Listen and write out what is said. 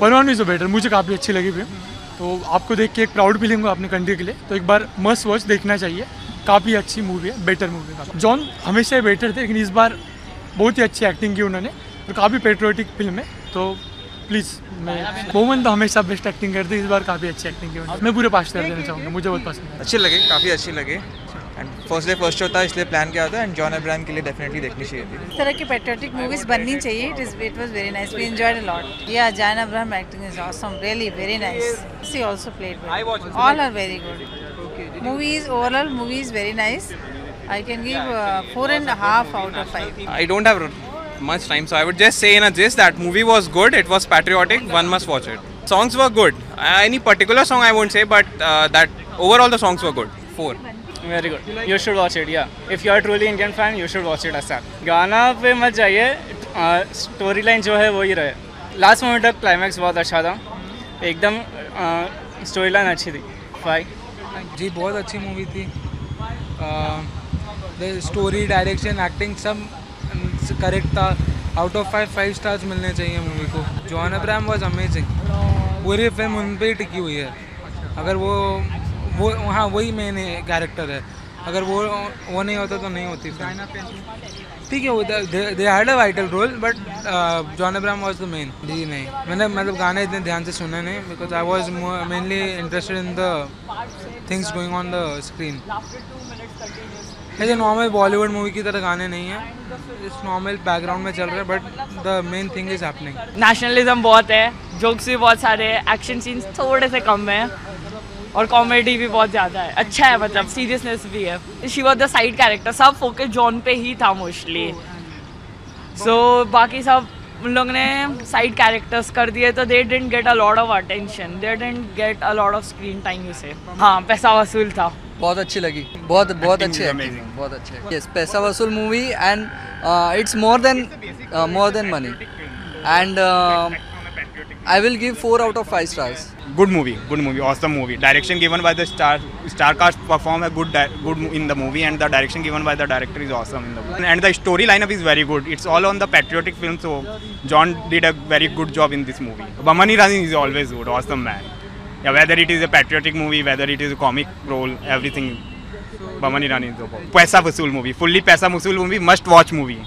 परवान is better मुझे काफ़ी अच्छी लगी फ़िल्म। तो आपको देख के एक प्राउड फीलिंग हुआ अपने कंट्री के लिए। तो एक बार मस्ट वॉच देखना चाहिए। काफ़ी अच्छी मूवी है बेटर मूवी है जॉन हमेशा ही बेटर थे, लेकिन इस बार बहुत ही अच्छी एक्टिंग की उन्होंने। और काफ़ी पेट्रोटिक फ़िल्म है। तो प्लीज़ मैं मोमन तो हमेशा बेस्ट एक्टिंग करते इस बार काफ़ी अच्छी एक्टिंग की मैं पूरे पास कर देना चाहूँगा, मुझे बहुत पसंद अच्छी लगे, काफ़ी अच्छी लगे। एंड फ़र्स्ट डे फ़र्स्ट होता है इसलिए प्लान किया था एंड जॉन अब्राहम के लिए डेफिनेटली देखनी चाहिए थी इस तरह की पेट्रियोटिक मूवीज़ बननी चाहिए it is it was very nice we enjoyed a lot yeah John Abraham acting is awesome really very nice she also played all are very good movies overall movies very nice I can give uh, four and a half out of five. I don't have much time, so I would just say in a gist that movie was good. It was patriotic. One must watch it. Songs were good. Uh, any particular song I won't say, but uh, that overall the songs were good. Four. Very good you should watch it yeah if you are truly Indian fan you should watch it असा गाना पे मत जाइए story line जो है वही रहे। Last moment तक क्लाइमैक्स बहुत अच्छा था। एकदम स्टोरी लाइन अच्छी थी। फाइव जी, बहुत अच्छी मूवी थी। स्टोरी डायरेक्शन एक्टिंग सब करेक्ट था। Out of five five stars मिलने चाहिए मूवी को। जॉन अब्राहम वॉज़ अमेजिंग पूरी फ़िल्म उन पर ही टिकी हुई है। अगर वो वो हाँ वही मेन कैरेक्टर है। अगर वो वो नहीं होता तो नहीं होती ठीक है वो they had a vital role but John Abraham was the main जी नहीं। मैंने मतलब गाने इतने ध्यान से सुने नहीं because I was mainly interested in the things going on the screen ऐसे नॉर्मल बॉलीवुड मूवी की तरह गाने नहीं है। इस नॉर्मल बैकग्राउंड में चल रहे हैं but the main thing is happening nationalism बहुत है जोक्स भी बहुत सारे हैं एक्शन सीन्स थोड़े से कम है। और कॉमेडी भी बहुत ज़्यादा है। अच्छा है मतलब सीरियसनेस भी है। She was the side character सब फोकस जॉन पे ही था मोस्टली सो so, बाकी सब उन लोग ने साइड कैरेक्टर्स कर दिए तो they didn't get a lot of attention they didn't get a lot of screen time उसे हाँ पैसा वसूल था। बहुत अच्छी लगी। बहुत बहुत अच्छी है। बहुत अच्छे यस पैसा वसूल movie and it's more than more than money and I will give 4 out of 5 stars. Good movie, good movie, awesome movie. Direction given by the star star cast perform a good good in the movie and the direction given by the director is awesome in the movie. And the story lineup is very good. It's all on the patriotic film, so John did a very good job in this movie. Bamani Rani is always good, awesome man. Yeah, whether it is a patriotic movie, whether it is a comic role, everything. Bamani Rani is the Paisa Vasool movie, fully Paisa Vasool movie, must watch movie.